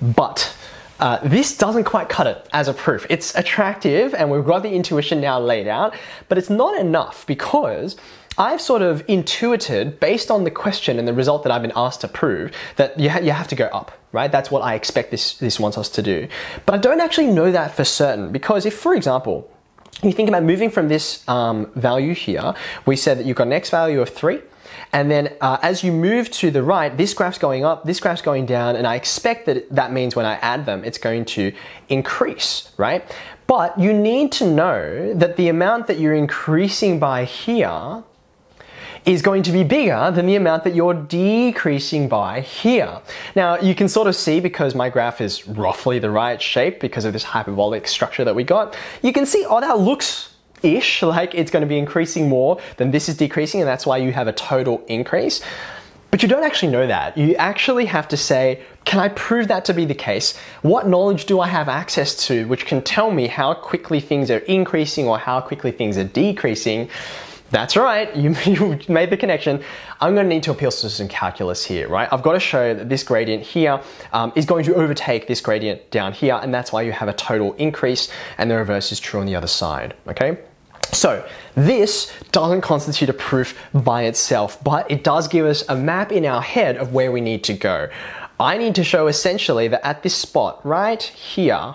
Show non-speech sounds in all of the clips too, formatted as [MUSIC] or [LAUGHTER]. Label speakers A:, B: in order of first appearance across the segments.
A: But uh, this doesn't quite cut it as a proof. It's attractive and we've got the intuition now laid out, but it's not enough because I've sort of intuited based on the question and the result that I've been asked to prove that you, ha you have to go up, right? That's what I expect this, this wants us to do. But I don't actually know that for certain because if, for example, you think about moving from this um, value here, we said that you've got an x value of 3, and then uh, as you move to the right, this graph's going up, this graph's going down, and I expect that that means when I add them, it's going to increase, right? But you need to know that the amount that you're increasing by here is going to be bigger than the amount that you're decreasing by here. Now you can sort of see because my graph is roughly the right shape because of this hyperbolic structure that we got, you can see, oh that looks ish, like it's going to be increasing more than this is decreasing and that's why you have a total increase. But you don't actually know that. You actually have to say, can I prove that to be the case? What knowledge do I have access to which can tell me how quickly things are increasing or how quickly things are decreasing? That's right, [LAUGHS] you, you, made the connection. I'm going to need to appeal to some calculus here, right? I've got to show that this gradient here um, is going to overtake this gradient down here, and that's why you have a total increase, and the reverse is true on the other side, okay? So this doesn't constitute a proof by itself, but it does give us a map in our head of where we need to go. I need to show essentially that at this spot right here,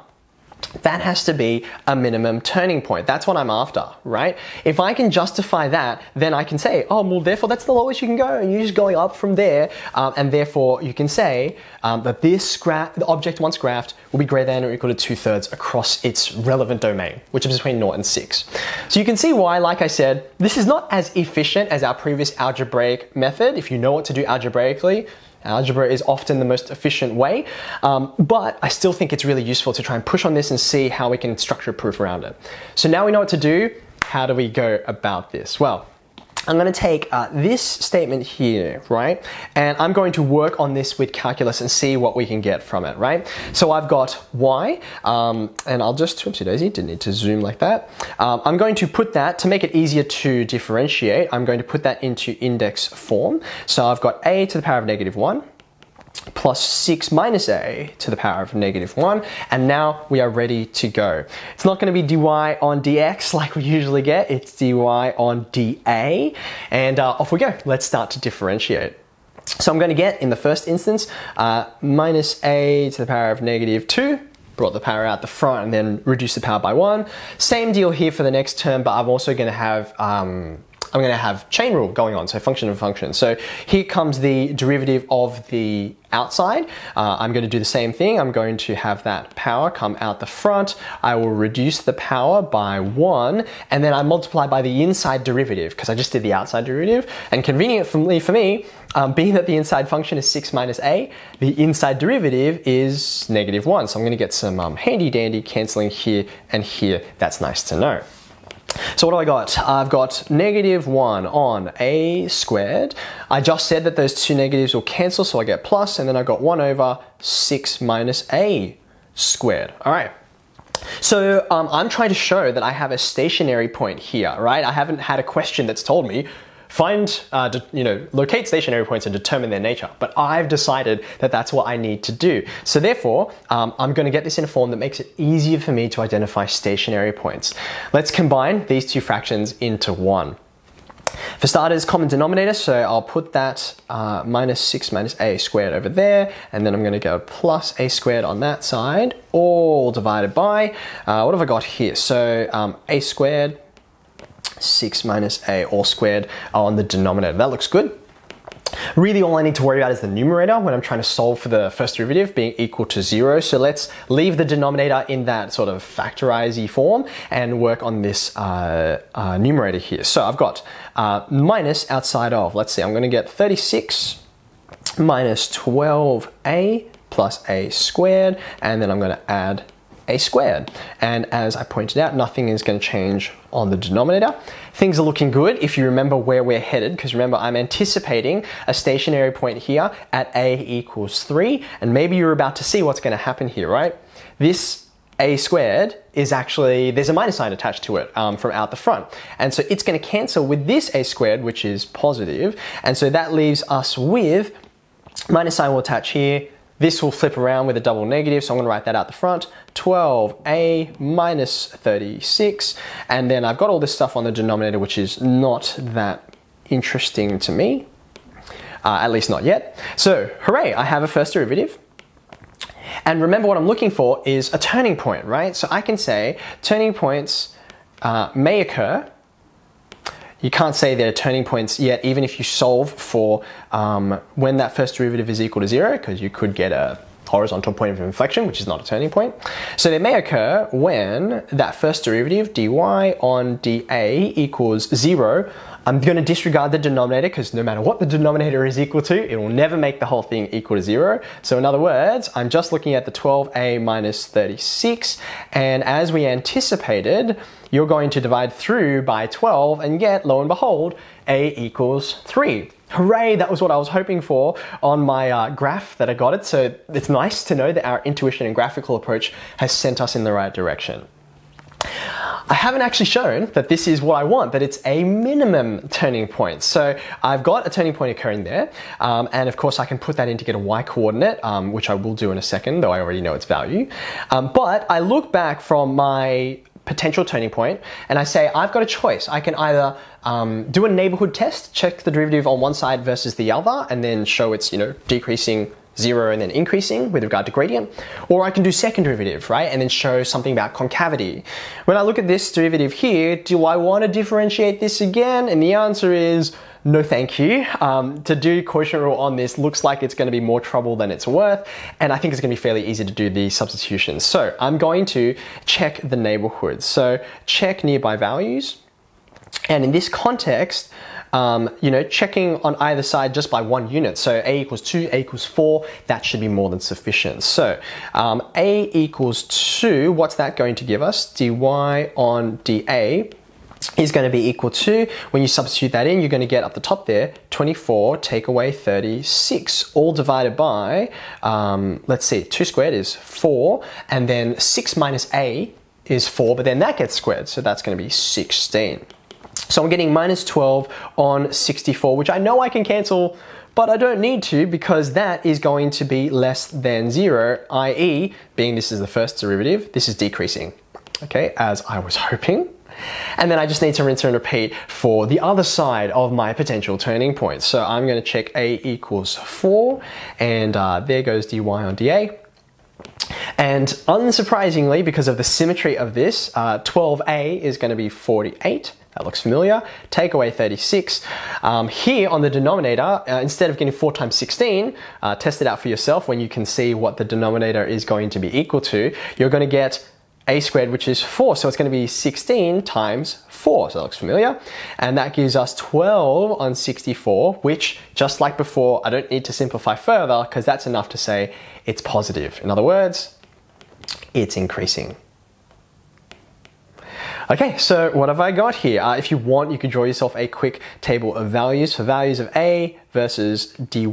A: that has to be a minimum turning point. That's what I'm after, right? If I can justify that, then I can say, oh, well, therefore that's the lowest you can go, and you're just going up from there, um, and therefore you can say um, that this graph, the object once graphed, will be greater than or equal to two thirds across its relevant domain, which is between 0 and 6. So you can see why, like I said, this is not as efficient as our previous algebraic method. If you know what to do algebraically, Algebra is often the most efficient way, um, but I still think it's really useful to try and push on this and see how we can structure proof around it. So now we know what to do. How do we go about this? Well, I'm going to take uh, this statement here, right? And I'm going to work on this with calculus and see what we can get from it, right? So I've got y, um, and I'll just, whoopsie daisy, didn't need to zoom like that. Um, I'm going to put that, to make it easier to differentiate, I'm going to put that into index form. So I've got a to the power of negative 1 plus 6 minus a to the power of negative 1 and now we are ready to go. It's not going to be dy on dx [LAUGHS] like we usually get, it's dy on dA and uh, off we go. Let's start to differentiate. So I'm going to get in the first instance uh, minus a to the power of negative 2 brought the power out the front and then reduce the power by 1. Same deal here for the next term but I'm also going to have um, I'm going to have chain rule going on, so function of function. So here comes the derivative of the outside. Uh, I'm going to do the same thing. I'm going to have that power come out the front. I will reduce the power by one, and then I multiply by the inside derivative because I just did the outside derivative. And conveniently for me, um, being that the inside function is 6 minus a, the inside derivative is negative 1. So I'm going to get some um, handy dandy cancelling here and here. That's nice to know. So what do I got? I've got negative 1 on a squared. I just said that those two negatives will cancel, so I get plus, and then I've got 1 over 6 minus a squared. All right. So um, I'm trying to show that I have a stationary point here, right? I haven't had a question that's told me find, uh, you know, locate stationary points and determine their nature. But I've decided that that's what I need to do. So therefore, um, I'm going to get this in a form that makes it easier for me to identify stationary points. Let's combine these two fractions into one. For starters, common denominator, so I'll put that uh, minus 6 minus a squared over there, and then I'm going to go plus a squared on that side, all divided by, uh, what have I got here? So um, a squared 6 minus a all squared on the denominator. That looks good. Really all I need to worry about is the numerator when I'm trying to solve for the first derivative being equal to zero. So let's leave the denominator in that sort of factorize form and work on this uh, uh, numerator here. So I've got uh, minus outside of, let's see, I'm gonna get 36 minus 12a plus a squared, and then I'm gonna add a squared. And as I pointed out, nothing is going to change on the denominator. Things are looking good if you remember where we're headed, because remember I'm anticipating a stationary point here at a equals 3, and maybe you're about to see what's going to happen here, right? This a squared is actually, there's a minus sign attached to it um, from out the front. And so it's going to cancel with this a squared, which is positive, and so that leaves us with minus sign will attach here, this will flip around with a double negative, so I'm going to write that out the front. 12a minus 36, and then I've got all this stuff on the denominator, which is not that interesting to me, uh, at least not yet. So, hooray, I have a first derivative. And remember what I'm looking for is a turning point, right? So I can say turning points uh, may occur you can't say there are turning points yet, even if you solve for um, when that first derivative is equal to zero, because you could get a horizontal point of inflection, which is not a turning point. So they may occur when that first derivative dy on dA equals zero I'm going to disregard the denominator because no matter what the denominator is equal to, it will never make the whole thing equal to zero. So in other words, I'm just looking at the 12a minus 36, and as we anticipated, you're going to divide through by 12 and get, lo and behold, a equals 3. Hooray, that was what I was hoping for on my uh, graph that I got it. So it's nice to know that our intuition and graphical approach has sent us in the right direction. I haven't actually shown that this is what I want, that it's a minimum turning point. So I've got a turning point occurring there, um, and of course I can put that in to get a y coordinate, um, which I will do in a second, though I already know its value. Um, but I look back from my potential turning point and I say I've got a choice. I can either um, do a neighborhood test, check the derivative on one side versus the other, and then show it's you know decreasing zero and then increasing with regard to gradient, or I can do second derivative, right, and then show something about concavity. When I look at this derivative here, do I want to differentiate this again? And the answer is no thank you. Um, to do quotient rule on this looks like it's going to be more trouble than it's worth, and I think it's going to be fairly easy to do the substitutions. So I'm going to check the neighborhood. So check nearby values, and in this context, um, you know, checking on either side just by one unit. So A equals 2, A equals 4, that should be more than sufficient. So um, A equals 2, what's that going to give us? dy on dA is going to be equal to, when you substitute that in, you're going to get up the top there, 24 take away 36, all divided by, um, let's see, 2 squared is 4, and then 6 minus a is 4, but then that gets squared, so that's going to be 16. So I'm getting minus 12 on 64, which I know I can cancel, but I don't need to because that is going to be less than zero, i.e. being this is the first derivative, this is decreasing, okay, as I was [LAUGHS] hoping. And then I just need to rinse and repeat for the other side of my potential turning point. So I'm going to check A equals 4, and uh, there goes dy on dA. And unsurprisingly, because of the symmetry of this, uh, 12a is going to be 48. That looks familiar. Take away 36. Um, here on the denominator, uh, instead of getting 4 times 16, uh, test it out for yourself when you can see what the denominator is going to be equal to. You're going to get a squared, which is 4. So it's going to be 16 times 4. So that looks familiar. And that gives us 12 on 64, which, just like before, I don't need to simplify further because that's enough to say it's positive. In other words, it's increasing. Okay, so what have I got here? Uh, if you want, you can draw yourself a quick table of values. For values of A versus dy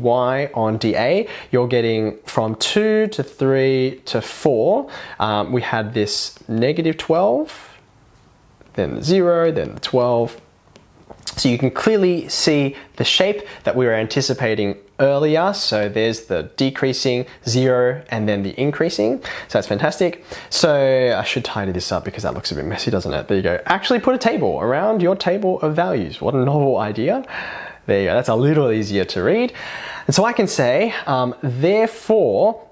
A: on dA, you're getting from 2 to 3 to 4. Um, we had this negative 12, then 0, then 12, so you can clearly see the shape that we were anticipating earlier. So there's the decreasing, zero, and then the increasing. So that's fantastic. So I should tidy this up because that looks a bit messy, doesn't it? There you go. Actually put a table around your table of values. What a novel idea. There you go. That's a little easier to read. And so I can say, um, therefore,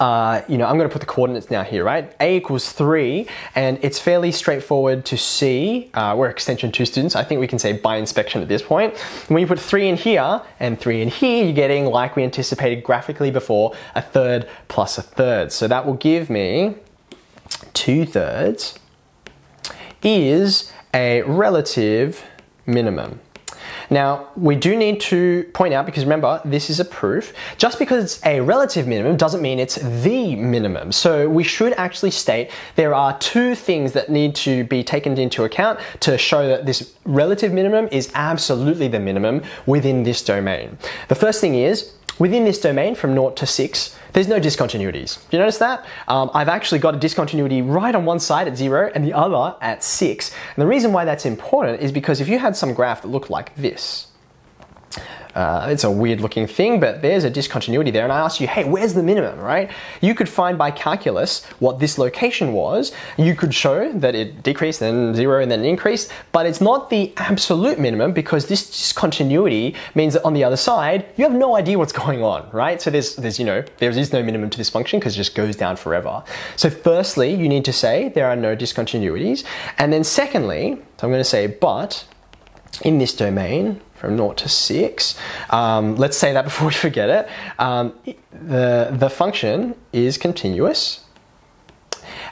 A: uh, you know, I'm going to put the coordinates now here, right? A equals 3, and it's fairly straightforward to see. Uh, we're extension 2 students. I think we can say by inspection at this point. When you put 3 in here and 3 in here, you're getting, like we anticipated graphically before, a third plus a third. So that will give me 2 thirds is a relative minimum. Now, we do need to point out, because remember, this is a proof, just because it's a relative minimum doesn't mean it's the minimum. So we should actually state there are two things that need to be taken into account to show that this relative minimum is absolutely the minimum within this domain. The first thing is, within this domain from 0 to 6, there's no discontinuities. Do you notice that? Um, I've actually got a discontinuity right on one side at 0 and the other at 6. And the reason why that's important is because if you had some graph that looked like this, uh, it's a weird looking thing, but there's a discontinuity there. And I ask you, hey, where's the minimum, right? You could find by calculus what this location was. You could show that it decreased, then zero, and then increased, but it's not the absolute minimum because this discontinuity means that on the other side, you have no idea what's going on, right? So there's, there's you know, there is no minimum to this function because it just goes down forever. So firstly, you need to say there are no discontinuities. And then secondly, so I'm going to say, but in this domain, from 0 to 6. Um, let's say that before we forget it. Um, the, the function is continuous.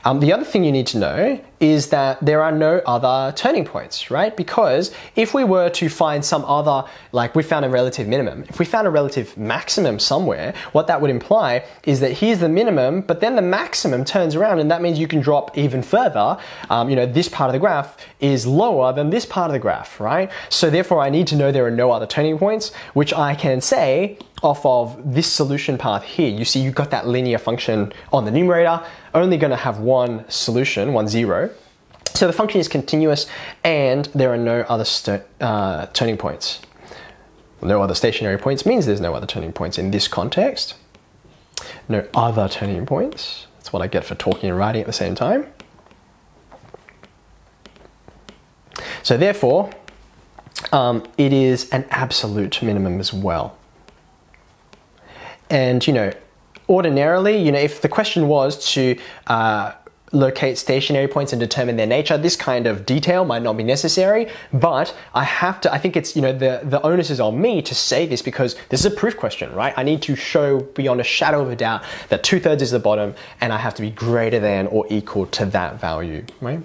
A: Um, the other thing you need to know is that there are no other turning points, right? Because if we were to find some other, like we found a relative minimum, if we found a relative maximum somewhere, what that would imply is that here's the minimum, but then the maximum turns around and that means you can drop even further. Um, you know, this part of the graph is lower than this part of the graph, right? So therefore I need to know there are no other turning points, which I can say off of this solution path here. You see, you've got that linear function on the numerator, only going to have one solution, one zero. So the function is continuous and there are no other uh, turning points. No other stationary points means there's no other turning points in this context. No other turning points. That's what I get for talking and writing at the same time. So therefore, um, it is an absolute minimum as well. And, you know, ordinarily, you know, if the question was to uh, locate stationary points and determine their nature, this kind of detail might not be necessary, but I have to, I think it's, you know, the, the onus is on me to say this because this is a proof question, right? I need to show beyond a shadow of a doubt that two thirds is the bottom and I have to be greater than or equal to that value, right?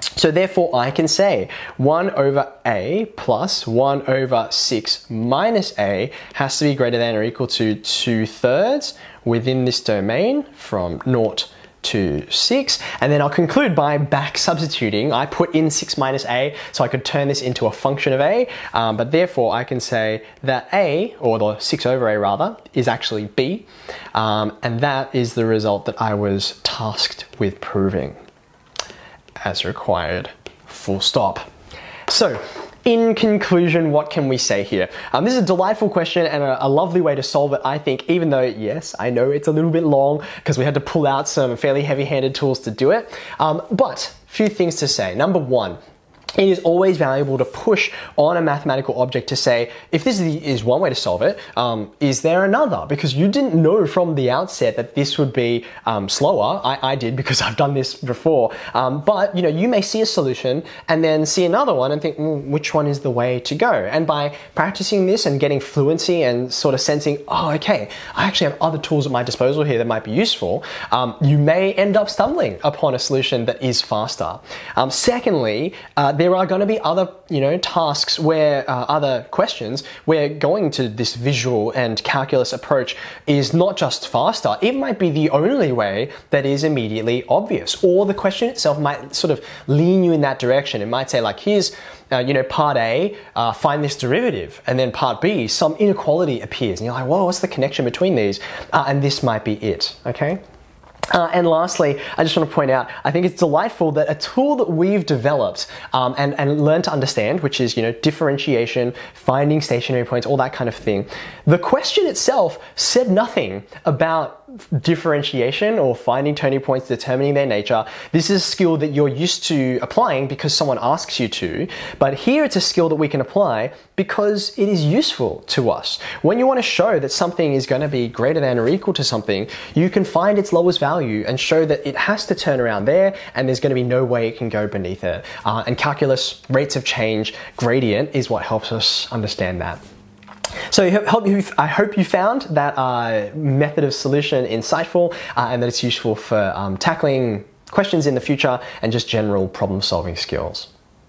A: So therefore I can say 1 over a plus 1 over 6 minus a has to be greater than or equal to 2 thirds within this domain from 0 to 6. And then I'll conclude by back substituting. I put in 6 minus a so I could turn this into a function of a, um, but therefore I can say that a, or the 6 over a rather, is actually b, um, and that is the result that I was tasked with proving as required, full stop. So, in conclusion, what can we say here? Um, this is a delightful question and a, a, lovely way to solve it, I think, even though, yes, I know it's a little bit long because we had to pull out some fairly heavy handed tools to do it. Um, but, few things to say. Number one, it is always valuable to push on a mathematical object to say, if this is one way to solve it, um, is there another? Because you didn't know from the outset that this would be um, slower. I, I, did because [LAUGHS] I've done this before. Um, but you know, you may see a solution and then see another one and think, mm, which one is the way to go? And by practicing this and getting fluency and sort of sensing, oh, okay, I actually have other tools at my disposal here that might be useful, um, you may end up stumbling upon a solution that is faster. Um, secondly, uh, there are going to be other, you know, tasks where uh, other questions where going to this visual and calculus approach is not just faster, it might be the only way that is immediately obvious. Or the question itself might sort of lean you in that direction. It might say like, here's, uh, you know, part A, uh, find this derivative, and then part B, some inequality appears, and you're like, whoa, what's the connection between these? Uh, and this might be it, okay? Uh, and lastly, I just want to point out, I think it's delightful that a tool that we've developed um, and, and learned to understand, which is, you know, differentiation, finding stationary points, all that kind of thing. The question itself said nothing about differentiation or finding turning points, determining their nature. This is a skill that you're used to applying because someone asks you to. But here it's a skill that we can apply because it is useful to us. When you want to show that something is going to be greater than or equal to something, you can find its lowest value and show that it has to turn around there and there's going to be no way it can go beneath it. Uh, and calculus, rates of change, gradient is what helps us understand that. So I hope you found that uh, method of solution insightful uh, and that it's useful for um, tackling questions in the future and just general problem solving skills.